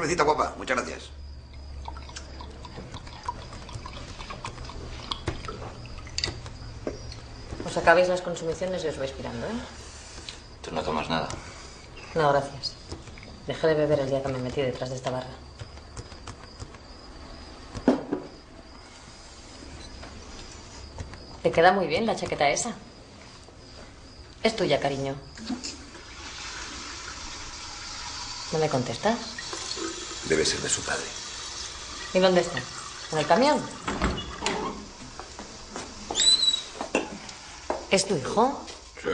Cervecita guapa, muchas gracias. Os acabéis las consumiciones y os vais pirando, ¿eh? Tú no tomas nada. No, gracias. Dejé de beber el día que me metí detrás de esta barra. Te queda muy bien la chaqueta esa. Es tuya, cariño. ¿No me contestas? Debe ser de su padre. ¿Y dónde está? ¿En el camión? ¿Es tu hijo? Sí.